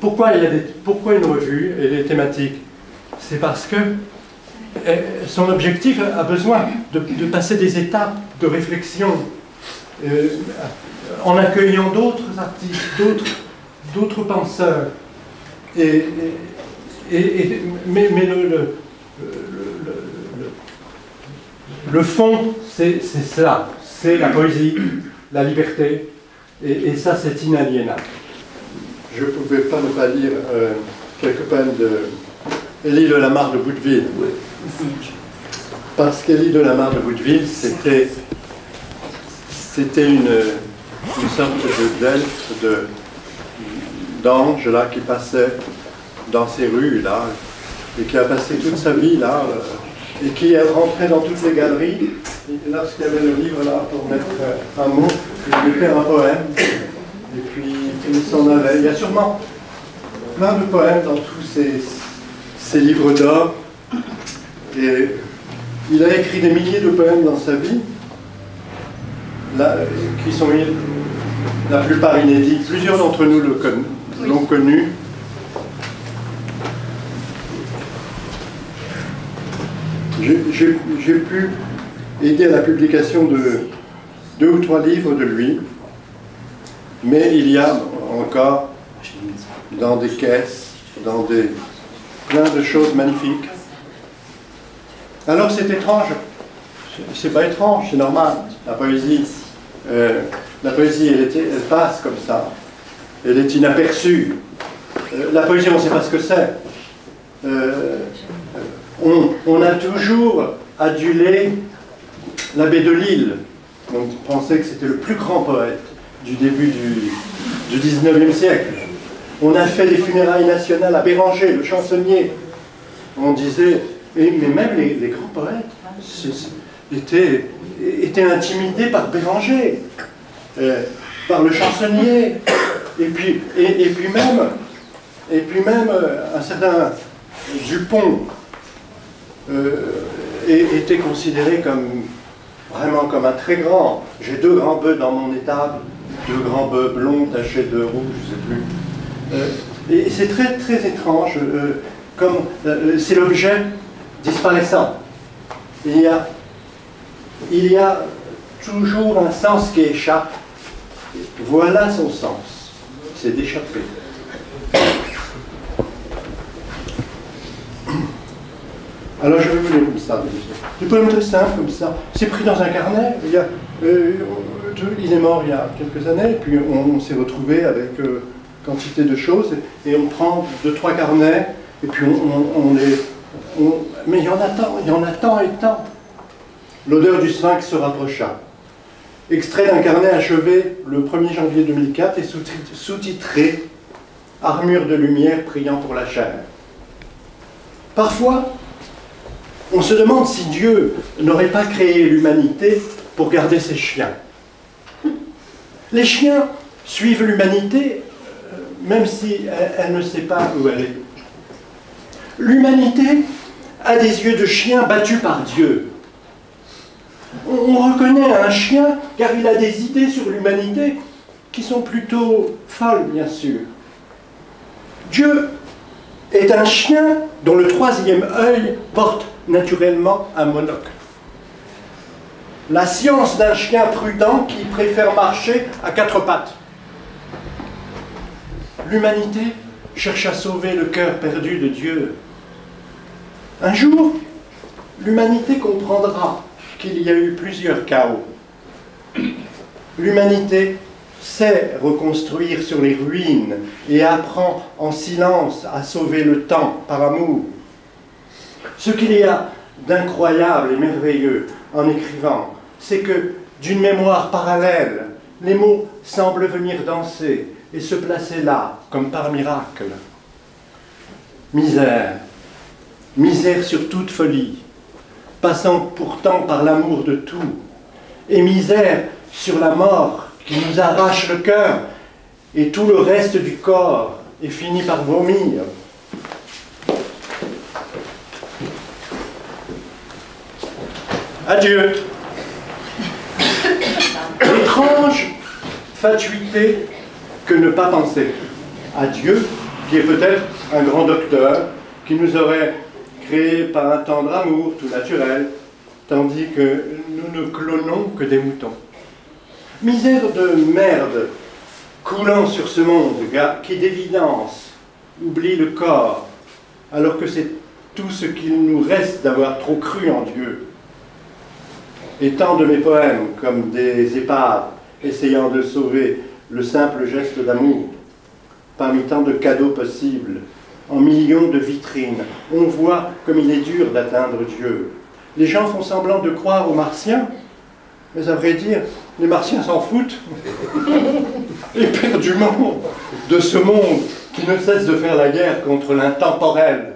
pourquoi, il a pourquoi une revue et des thématiques? C'est parce que eh, son objectif a besoin de, passer des étapes de réflexion euh, en accueillant d'autres artistes, d'autres penseurs. Et, mais, le, fond, c'est cela, c'est la poésie, la liberté, et, ça c'est inaliénable. Je ne pouvais pas ne pas lire euh, quelques poèmes de Élie de Lamarre de Boudeville. Parce qu'Élie de Lamarre de Boudeville, c'était c'était une, une sorte d'elfe, de, d'ange là qui passait dans ces rues là et qui a passé toute sa vie là euh, et qui est rentré dans toutes les galeries. Lorsqu'il y avait le livre là pour mettre euh, un mot, il mettait un poème et puis il s'en allait. Il y a sûrement plein de poèmes dans tous ces, ces livres d'or et il a écrit des milliers de poèmes dans sa vie là, qui sont la plupart inédits. Plusieurs d'entre nous l'ont connu. J'ai pu aider à la publication de deux ou trois livres de lui, mais il y a encore dans des caisses, dans des plein de choses magnifiques. Alors c'est étrange, c'est pas étrange, c'est normal. La poésie, euh, la poésie elle, elle, passe comme ça, elle est inaperçue. Euh, la poésie, on ne sait pas ce que c'est. Euh, on, a toujours adulé l'abbé de Lille. On pensait que c'était le plus grand poète du début du, du 19e siècle. On a fait des funérailles nationales à Béranger, le chansonnier. On disait, mais même les, grands poètes étaient, intimidés par Béranger, euh, par le chansonnier, et puis, et, puis même, et puis même euh, un certain Dupont euh, était considéré comme vraiment comme un très grand. J'ai deux grands bœufs dans mon étable, deux grands bœufs blonds tachés de rouge, je ne sais plus. Euh, et c'est très très étrange, euh, comme euh, c'est l'objet disparaissant. Il y, a, il y a toujours un sens qui échappe. Voilà son sens, c'est d'échapper. Alors je vais vous lire comme ça. Du poème très simple comme ça. C'est pris dans un carnet. Il, y a, il est mort il y a quelques années, puis on, s'est retrouvé avec quantité de choses, et, on prend deux, trois carnets, et puis on, les... mais il y en a tant, il y en a tant et tant. L'odeur du sphinx se rapprocha. Extrait d'un carnet achevé le 1er janvier 2004 et sous-titré Armure de lumière priant pour la chair. Parfois, on se demande si Dieu n'aurait pas créé l'humanité pour garder ses chiens. Les chiens suivent l'humanité même si elle, ne sait pas où elle est. L'humanité a des yeux de chien battus par Dieu. On, reconnaît un chien car il a des idées sur l'humanité qui sont plutôt folles, bien sûr. Dieu est un chien dont le troisième œil porte naturellement un monocle. La science d'un chien prudent qui préfère marcher à quatre pattes l'humanité cherche à sauver le cœur perdu de Dieu. Un jour, l'humanité comprendra qu'il y a eu plusieurs chaos. L'humanité sait reconstruire sur les ruines et apprend en silence à sauver le temps par amour. Ce qu'il y a d'incroyable et merveilleux en écrivant, c'est que d'une mémoire parallèle, les mots semblent venir danser et se placer là, comme par miracle. Misère, misère sur toute folie, passant pourtant par l'amour de tout, et misère sur la mort qui nous arrache le cœur et tout le reste du corps et finit par vomir. Adieu. Étrange fatuité que ne pas penser à Dieu qui est peut-être un grand docteur, qui nous aurait créé par un tendre amour tout naturel, tandis que nous ne clonons que des moutons. Misère de merde coulant sur ce monde qui d'évidence oublie le corps, alors que c'est tout ce qu'il nous reste d'avoir trop cru en Dieu. Et tant de mes poèmes, comme des épaves essayant de sauver le simple geste d'amour, parmi tant de cadeaux possibles, en millions de vitrines, on voit comme il est dur d'atteindre Dieu. Les gens font semblant de croire aux martiens, mais à vrai dire, les martiens s'en foutent éperdument de ce monde qui ne cesse de faire la guerre contre l'intemporel.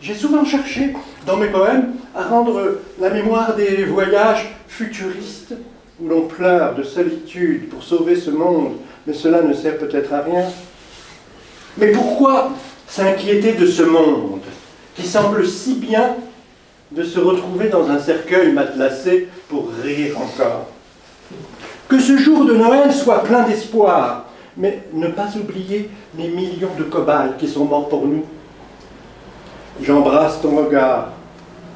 J'ai souvent cherché, dans mes poèmes, à rendre la mémoire des voyages futuristes, où l'on pleure de solitude pour sauver ce monde, mais cela ne sert peut-être à rien. Mais pourquoi s'inquiéter de ce monde qui semble si bien de se retrouver dans un cercueil matelassé pour rire encore? Que ce jour de Noël soit plein d'espoir, mais ne pas oublier les millions de cobayes qui sont morts pour nous. J'embrasse ton regard,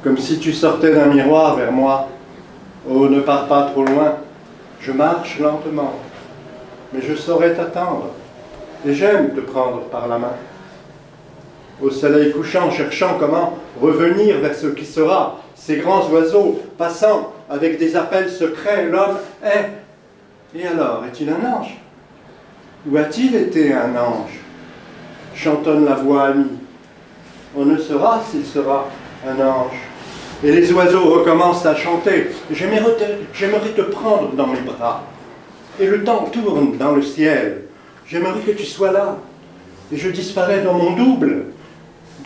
comme si tu sortais d'un miroir vers moi. Oh, ne pars pas trop loin, je marche lentement, mais je saurais t'attendre, et j'aime te prendre par la main. Au soleil couchant, cherchant comment revenir vers ce qui sera, ces grands oiseaux passant avec des appels secrets, l'homme est. Et alors, est-il un ange? Ou a-t-il été un ange? Chantonne la voix amie. On ne saura s'il sera un ange. Et les oiseaux recommencent à chanter. J'aimerais te prendre dans mes bras. Et le temps tourne dans le ciel. J'aimerais que tu sois là. Et je disparais dans mon double.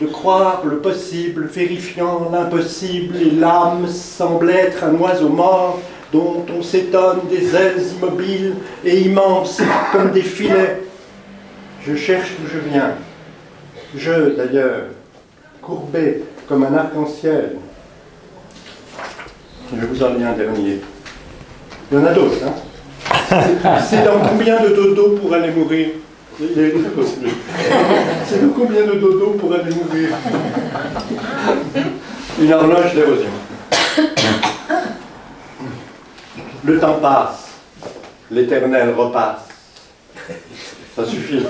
De croire le possible, vérifiant l'impossible, et l'âme semble être un oiseau mort dont on s'étonne des ailes immobiles et immenses comme des filets. Je cherche d'où je viens. Je, d'ailleurs, courbé comme un arc-en-ciel, je vous en lis un dernier. Il y en a d'autres, hein C'est dans combien de dodo pour aller mourir? C'est dans combien de dodo pour aller mourir? Une horloge d'érosion. Le temps passe, l'éternel repasse. Ça suffit.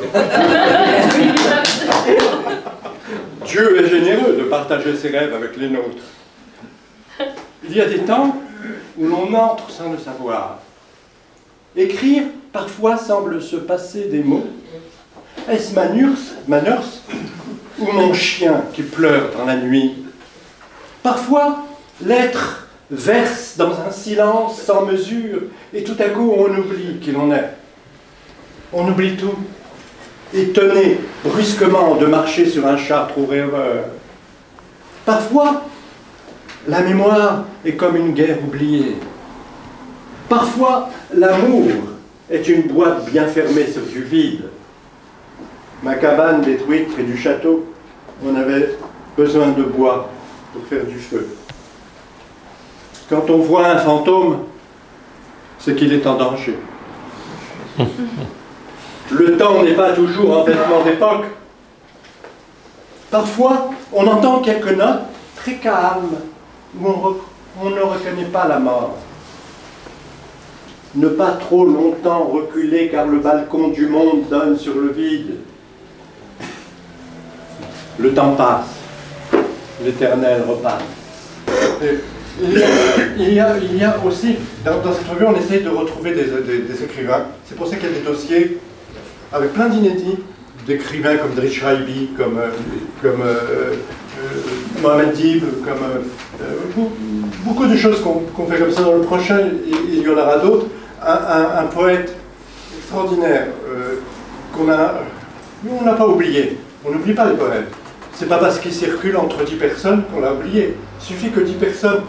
Dieu est généreux de partager ses rêves avec les nôtres. Il y a des temps où l'on entre sans le savoir. Écrire, parfois, semble se passer des mots. Est-ce ma nurse, ou mon chien qui pleure dans la nuit? Parfois, l'être verse dans un silence sans mesure, et tout à coup on oublie qui l'on est. On oublie tout, étonné brusquement de marcher sur un char trop rêveur. Parfois, la mémoire est comme une guerre oubliée. Parfois, l'amour est une boîte bien fermée sur du vide. Ma cabane détruite près du château, on avait besoin de bois pour faire du feu. Quand on voit un fantôme, c'est qu'il est en danger. Le temps n'est pas toujours en vêtements d'époque. Parfois, on entend quelques notes très calmes où on, ne reconnaît pas la mort. Ne pas trop longtemps reculer car le balcon du monde donne sur le vide. Le temps passe, l'éternel repasse. il, y a, aussi, dans, cette revue, on essaie de retrouver des, écrivains. C'est pour ça qu'il y a des dossiers avec plein d'inédits, d'écrivains comme Drish Raibi, comme, comme euh, euh, Mohamed Dib, comme euh, beaucoup de choses qu'on fait comme ça. Dans le prochain, il, y en aura d'autres. Un, poète extraordinaire euh, qu'on a, on n'a pas oublié. On n'oublie pas les poètes. C'est pas parce qu'il circule entre dix personnes qu'on l'a oublié. Il suffit que dix personnes,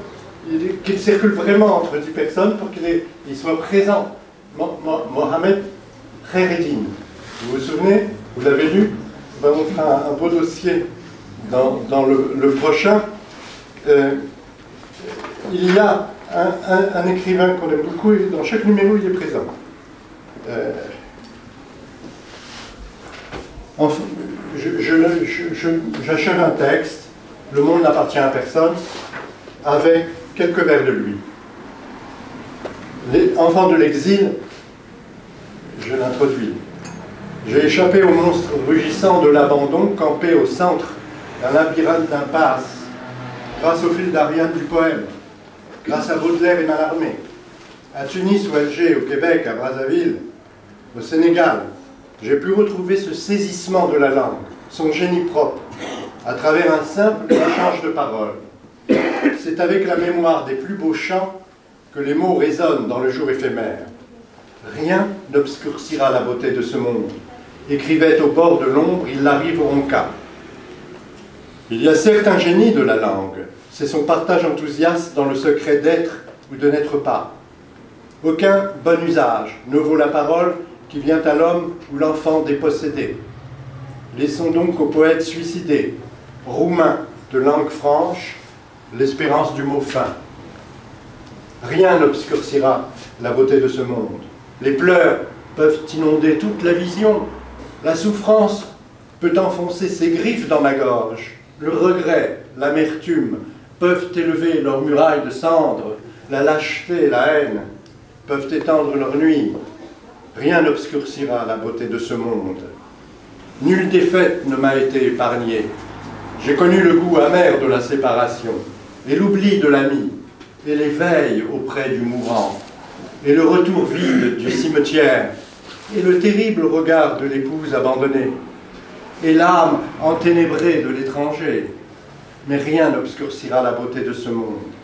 qu'il circule vraiment entre dix personnes pour qu'il soit présent. Mohamed Khaireddin. Vous vous souvenez? Vous l'avez lu? Ben, On fera un beau dossier dans, le, prochain, euh, il y a un, écrivain qu'on aime beaucoup, et dans chaque numéro il est présent. Euh, j'achève un texte, Le monde n'appartient à personne, avec quelques vers de lui. Les enfants de l'exil, je l'introduis. J'ai échappé au monstre rugissant de l'abandon, campé au centre d'un labyrinthe d'impasse, grâce au fil d'Ariane du poème, grâce à Baudelaire et Mallarmé, à Tunis ou Alger, au Québec, à Brazzaville, au Sénégal, j'ai pu retrouver ce saisissement de la langue, son génie propre, à travers un simple échange de paroles. C'est avec la mémoire des plus beaux chants que les mots résonnent dans le jour éphémère. Rien n'obscurcira la beauté de ce monde. Écrivait au bord de l'ombre, il l'arrive au cas. Il y a certes un génie de la langue, c'est son partage enthousiaste dans le secret d'être ou de n'être pas. Aucun bon usage ne vaut la parole qui vient à l'homme ou l'enfant dépossédé. Laissons donc aux poètes suicidés, roumains de langue franche, l'espérance du mot fin. Rien n'obscurcira la beauté de ce monde. Les pleurs peuvent inonder toute la vision. La souffrance peut enfoncer ses griffes dans ma gorge. Le regret, l'amertume peuvent élever leurs murailles de cendres. La lâcheté, la haine peuvent étendre leurs nuits. Rien n'obscurcira la beauté de ce monde. Nulle défaite ne m'a été épargnée. J'ai connu le goût amer de la séparation, et l'oubli de l'ami, et l'éveil auprès du mourant, et le retour vide du cimetière, et le terrible regard de l'épouse abandonnée, et l'âme enténébrée de l'étranger. Mais rien n'obscurcira la beauté de ce monde.